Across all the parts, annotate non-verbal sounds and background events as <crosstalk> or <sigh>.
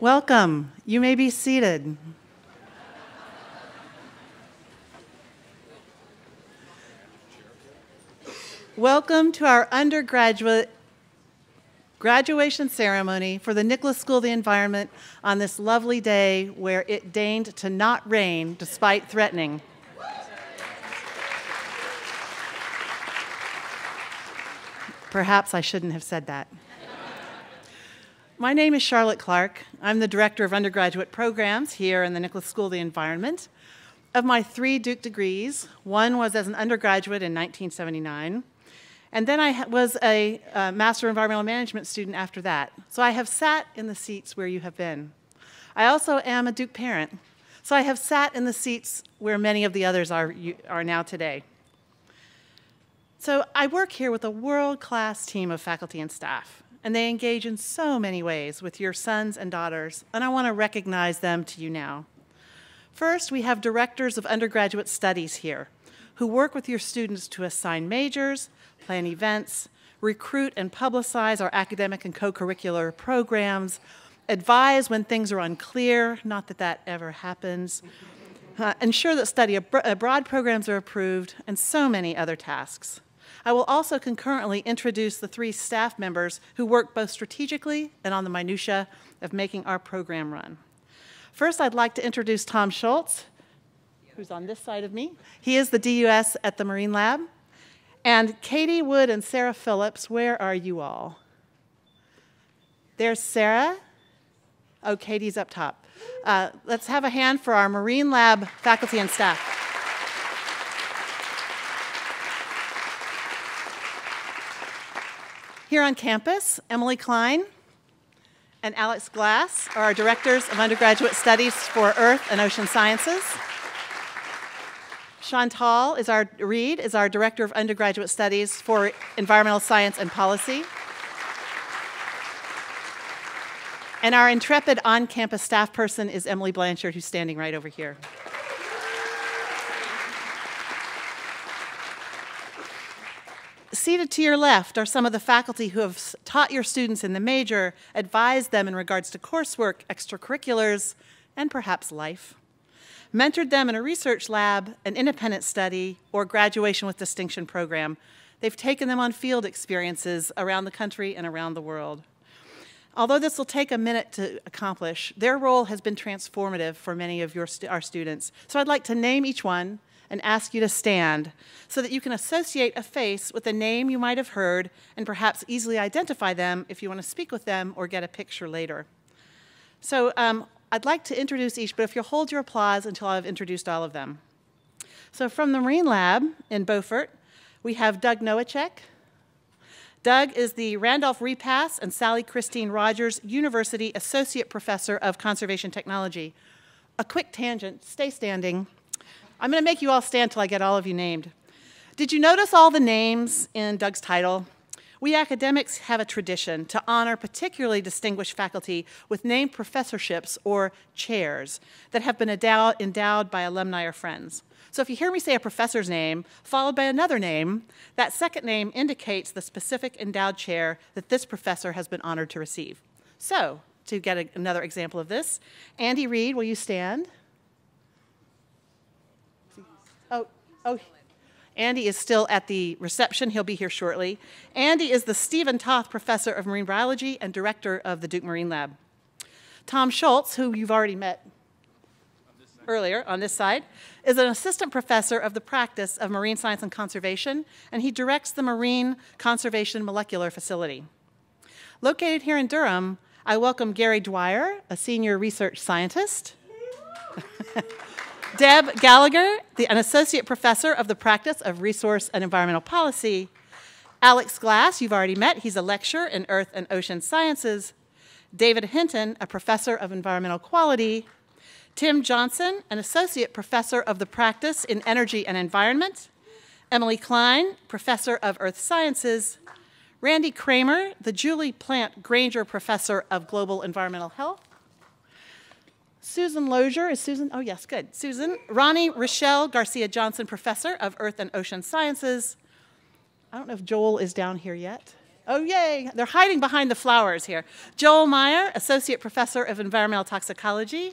Welcome. You may be seated. Welcome to our undergraduate graduation ceremony for the Nicholas School of the Environment on this lovely day where it deigned to not rain despite threatening. Perhaps I shouldn't have said that. My name is Charlotte Clark. I'm the Director of Undergraduate Programs here in the Nicholas School of the Environment. Of my three Duke degrees, one was as an undergraduate in 1979, and then I was a uh, Master of Environmental Management student after that. So I have sat in the seats where you have been. I also am a Duke parent, so I have sat in the seats where many of the others are, are now today. So I work here with a world-class team of faculty and staff and they engage in so many ways with your sons and daughters, and I want to recognize them to you now. First, we have directors of undergraduate studies here who work with your students to assign majors, plan events, recruit and publicize our academic and co-curricular programs, advise when things are unclear, not that that ever happens, uh, ensure that study abroad programs are approved, and so many other tasks. I will also concurrently introduce the three staff members who work both strategically and on the minutia of making our program run. First, I'd like to introduce Tom Schultz, who's on this side of me. He is the DUS at the Marine Lab. And Katie Wood and Sarah Phillips, where are you all? There's Sarah. Oh, Katie's up top. Uh, let's have a hand for our Marine Lab faculty and staff. Here on campus, Emily Klein and Alex Glass are our directors of undergraduate studies for Earth and Ocean Sciences. Chantal is our, Reid is our director of undergraduate studies for environmental science and policy. And our intrepid on-campus staff person is Emily Blanchard, who's standing right over here. Seated to your left are some of the faculty who have taught your students in the major, advised them in regards to coursework, extracurriculars, and perhaps life. Mentored them in a research lab, an independent study, or graduation with distinction program. They've taken them on field experiences around the country and around the world. Although this will take a minute to accomplish, their role has been transformative for many of your our students. So I'd like to name each one and ask you to stand so that you can associate a face with a name you might have heard and perhaps easily identify them if you want to speak with them or get a picture later. So um, I'd like to introduce each, but if you'll hold your applause until I've introduced all of them. So from the Marine Lab in Beaufort, we have Doug Nowacek. Doug is the Randolph Repass and Sally Christine Rogers University Associate Professor of Conservation Technology. A quick tangent, stay standing. I'm going to make you all stand till I get all of you named. Did you notice all the names in Doug's title? We academics have a tradition to honor particularly distinguished faculty with named professorships or chairs that have been endowed, by alumni or friends. So if you hear me say a professor's name followed by another name, that second name indicates the specific endowed chair that this professor has been honored to receive. So, to get a, another example of this, Andy Read, will you stand? Oh, oh, Andy is still at the reception. He'll be here shortly. Andy is the Stephen Toth Professor of Marine Biology and Director of the Duke Marine Lab. Tom Schultz, who you've already met earlier on this side, is an assistant professor of the practice of marine science and conservation, and he directs the Marine Conservation Molecular Facility. Located here in Durham, I welcome Gary Dwyer, a senior research scientist. <laughs> Deb Gallagher, the, an associate professor of the practice of resource and environmental policy. Alex Glass, you've already met, he's a lecturer in earth and ocean sciences. David Hinton, a professor of environmental quality. Tim Johnson, an associate professor of the practice in energy and environment. Emily Klein, professor of earth sciences. Randy Kramer, the Juli Plant Grainger professor of global environmental health. Susan Lozier, is Susan? Oh, yes, good. Susan. Ronnie Rochelle Garcia Johnson, Professor of Earth and Ocean Sciences. I don't know if Joel is down here yet. Oh, yay. They're hiding behind the flowers here. Joel Meyer, Associate Professor of Environmental Toxicology.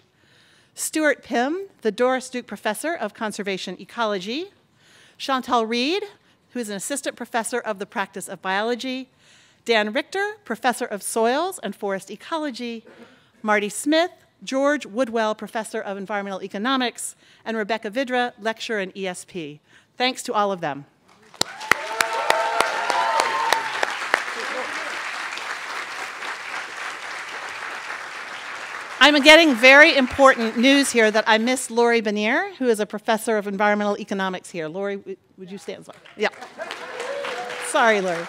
Stuart Pimm, the Doris Duke Professor of Conservation Ecology. Chantal Reid, who is an Assistant Professor of the Practice of Biology. Dan Richter, Professor of Soils and Forest Ecology. Marty Smith, George Woodwell, Professor of Environmental Economics. And Rebecca Vidra, Lecturer in ESP. Thanks to all of them. I'm getting very important news here that I miss Lori Bennear, who is a professor of environmental economics here. Lori, would you stand? Yeah. Sorry, Lori.